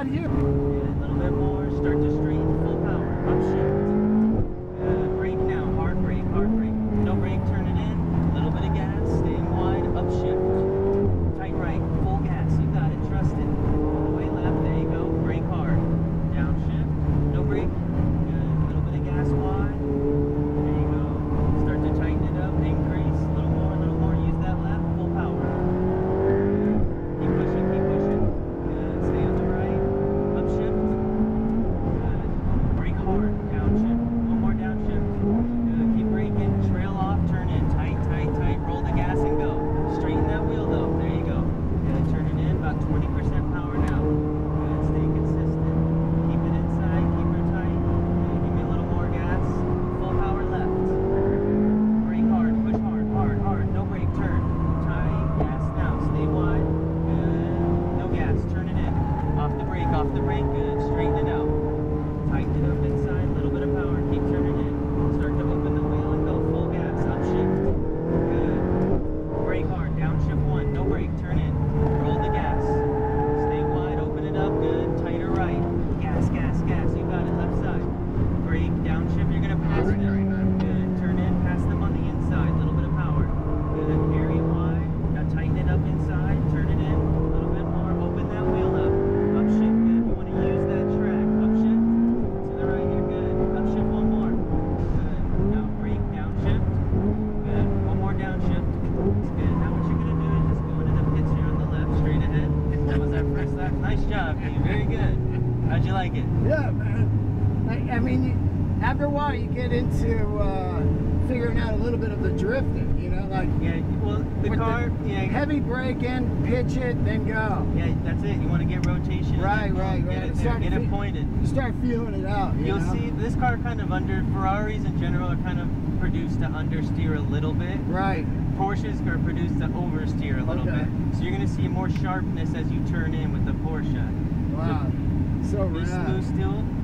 out here. get into uh, figuring out a little bit of the drifting, you know, like yeah, well the car the yeah heavy brake in, pitch it, then go. Yeah, that's it. You want to get rotation. Right, right, right. Get it, there, get it pointed. You start feeling it out. You will see this car kind of under Ferraris in general are kind of produced to understeer a little bit. Right. Porsches are produced to oversteer a little okay. bit, so you're gonna see more sharpness as you turn in with the Porsche. Wow. So, so be rad. smooth still